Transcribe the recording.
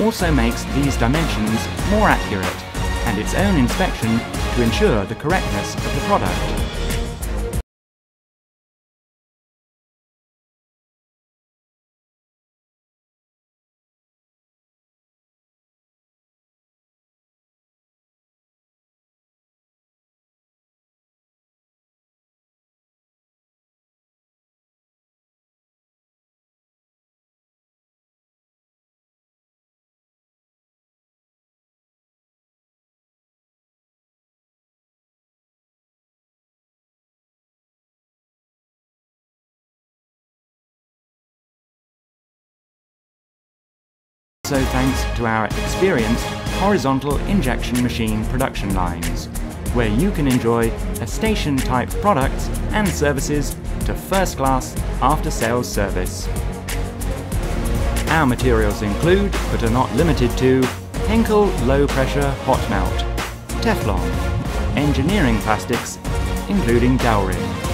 also makes these dimensions more accurate and its own inspection to ensure the correctness of the product. Also thanks to our experienced horizontal injection machine production lines, where you can enjoy a station-type products and services to first-class after-sales service. Our materials include, but are not limited to, Henkel low-pressure hot melt, Teflon, engineering plastics, including Delrin,